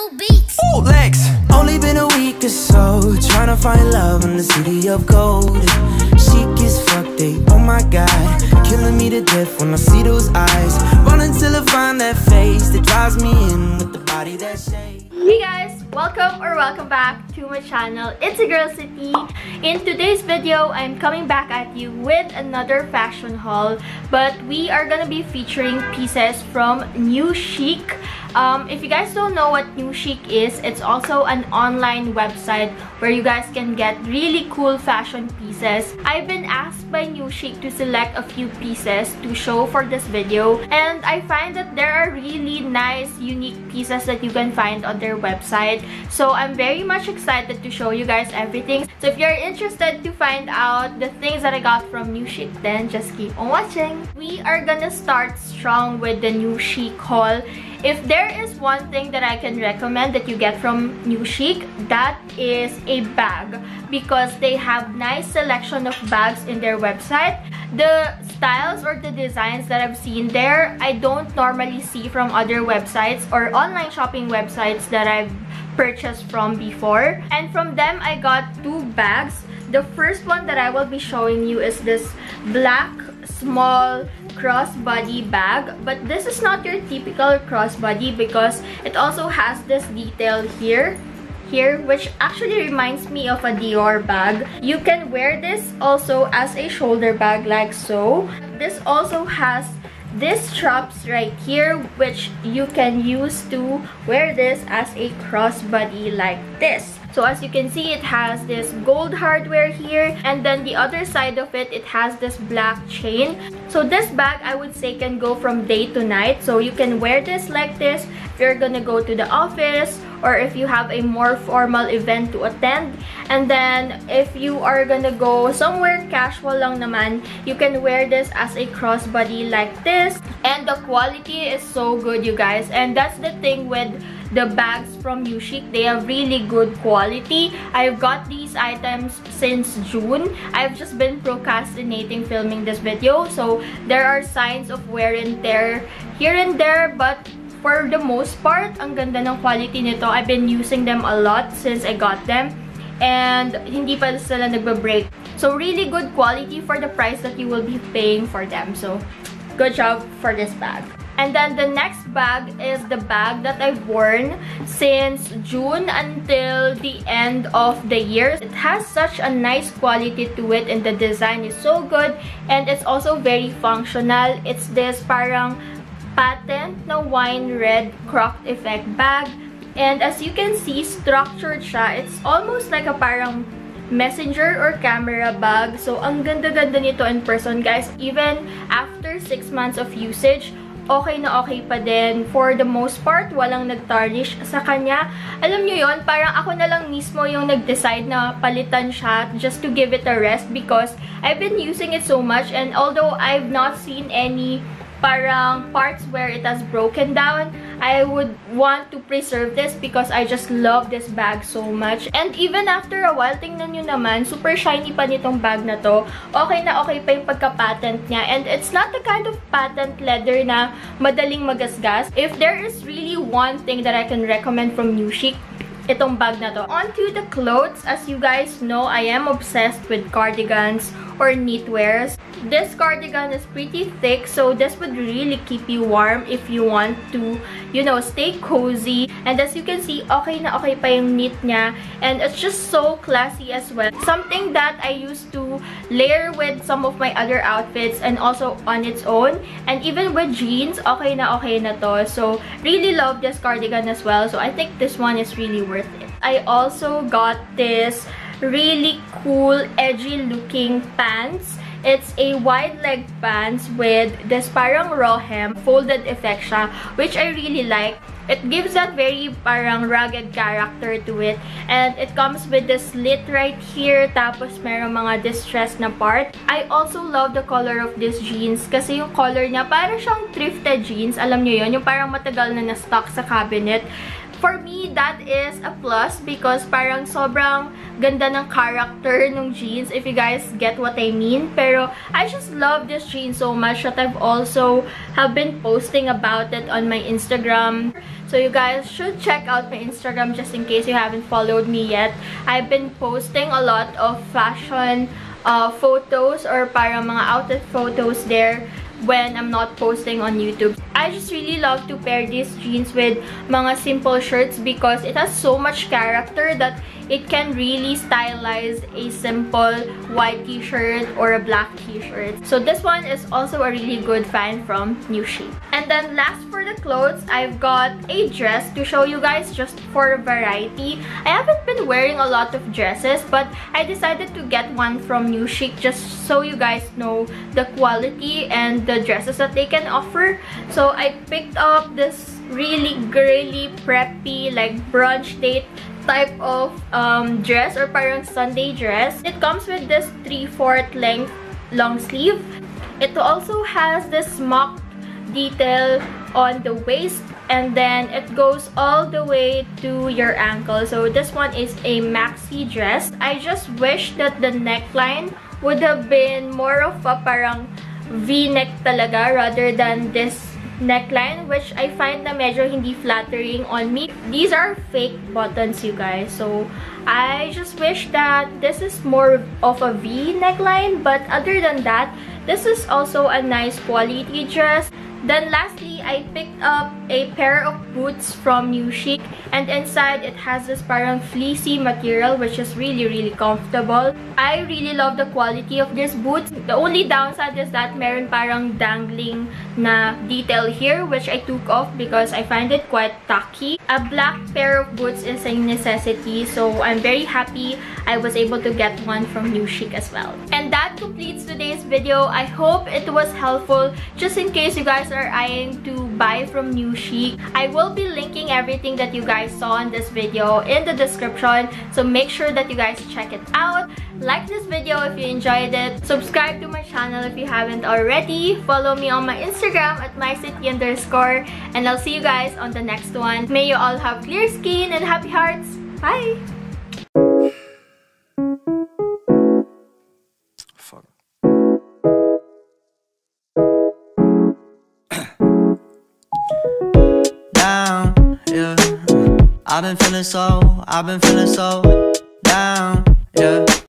new beats. Ooh, Lex. Only been a week or so, trying to find love in the city of gold. Chic as fuck, they, oh my god, killing me to death when I see those eyes. Running till I find that face that drives me in Hey guys! Welcome or welcome back to my channel. It's a Girl Sittie. In today's video, I'm coming back at you with another fashion haul. But we are gonna be featuring pieces from New Chic. Um, if you guys don't know what New Chic is, it's also an online website where you guys can get really cool fashion pieces. I've been asked by New Chic to select a few pieces to show for this video and I find that there are really nice, unique pieces that you can find on their website. So I'm very much excited to show you guys everything. So if you're interested to find out the things that I got from New Chic, then just keep on watching. We are gonna start strong with the New Chic haul. If there is one thing that I can recommend that you get from New Chic, that is a bag because they have nice selection of bags in their website. The styles or the designs that I've seen there, I don't normally see from other websites or online shopping websites that I've purchased from before. And from them, I got two bags. The first one that I will be showing you is this black small crossbody bag but this is not your typical crossbody because it also has this detail here here which actually reminds me of a Dior bag. You can wear this also as a shoulder bag like so. This also has these straps right here which you can use to wear this as a crossbody like this. So as you can see, it has this gold hardware here. And then the other side of it, it has this black chain. So this bag, I would say, can go from day to night. So you can wear this like this if you're gonna go to the office or if you have a more formal event to attend. And then, if you are gonna go somewhere casual lang naman, you can wear this as a crossbody like this. And the quality is so good, you guys. And that's the thing with the bags from Chic. They have really good quality. I've got these items since June. I've just been procrastinating filming this video. So there are signs of wear and tear here and there. But for the most part, ang ganda ng quality nito. I've been using them a lot since I got them. And hindi pa sila nagbe-break. So really good quality for the price that you will be paying for them. So good job for this bag. And then the next bag is the bag that I've worn since June until the end of the year. It has such a nice quality to it and the design is so good and it's also very functional. It's this parang patent na wine red crocked effect bag. And as you can see, structured siya. It's almost like a parang messenger or camera bag. So, ang ganda-ganda nito in person, guys. Even after 6 months of usage, okay na okay pa din. For the most part, walang nag-tarnish sa kanya. Alam nyo yon parang ako na lang mismo yung nag-decide na palitan siya just to give it a rest because I've been using it so much and although I've not seen any parang parts where it has broken down, I would want to preserve this because I just love this bag so much. And even after a while, tingnan nyo naman, super shiny pa nitong bag na to. Okay na okay pa yung pagka-patent niya. And it's not the kind of patent leather na madaling magasgas. If there is really one thing that I can recommend from New Chic, itong bag na to. Onto the clothes. As you guys know, I am obsessed with cardigans or knitwears. This cardigan is pretty thick, so this would really keep you warm if you want to, you know, stay cozy. And as you can see, okay na okay pa yung knit niya. And it's just so classy as well. Something that I used to layer with some of my other outfits and also on its own. And even with jeans, okay na okay na to. So, really love this cardigan as well. So, I think this one is really worth it. I also got this really cool, edgy looking pants It's a wide leg pants with this parang raw hem, folded effect siya, which I really like. It gives that very parang rugged character to it. And it comes with the slit right here, tapos meron mga distressed na part. I also love the color of this jeans kasi yung color niya parang siyang thrifted jeans. Alam niyo yon yung parang matagal na na-stock sa cabinet For me, that is a plus because parang sobrang ganda ng character ng jeans, if you guys get what I mean. Pero I just love this jeans so much that I've also have been posting about it on my Instagram. So you guys should check out my Instagram just in case you haven't followed me yet. I've been posting a lot of fashion uh, photos or parang mga outfit photos there when I'm not posting on YouTube. I just really love to pair these jeans with mga simple shirts because it has so much character that it can really stylize a simple white t-shirt or a black t-shirt. So this one is also a really good find from New Chic. And then last for the clothes, I've got a dress to show you guys just for variety. I haven't been wearing a lot of dresses but I decided to get one from New Chic just so you guys know the quality and the dresses that they can offer. So I picked up this really girly, preppy, like brunch date type of um, dress or parang Sunday dress. It comes with this 3-4 length long sleeve. It also has this mock detail on the waist and then it goes all the way to your ankle. So this one is a maxi dress. I just wish that the neckline would have been more of a parang v-neck talaga rather than this neckline which I find na medyo hindi flattering on me. These are fake buttons you guys. So I just wish that this is more of a V neckline but other than that, this is also a nice quality dress. Then lastly, I picked up a pair of boots from New Chic and inside it has this parang fleecy material which is really really comfortable. I really love the quality of these boots. The only downside is that meron parang dangling na detail here which I took off because I find it quite tacky. A black pair of boots is a necessity so I'm very happy I was able to get one from New Chic as well. And that completes today's video. I hope it was helpful just in case you guys are eyeing to buy from New Chic. I will be linking everything that you guys saw in this video in the description. So make sure that you guys check it out. Like this video if you enjoyed it. Subscribe to my channel if you haven't already. Follow me on my Instagram at mysittie underscore. And I'll see you guys on the next one. May you all have clear skin and happy hearts. Bye! I've been feeling so, I've been feeling so down, yeah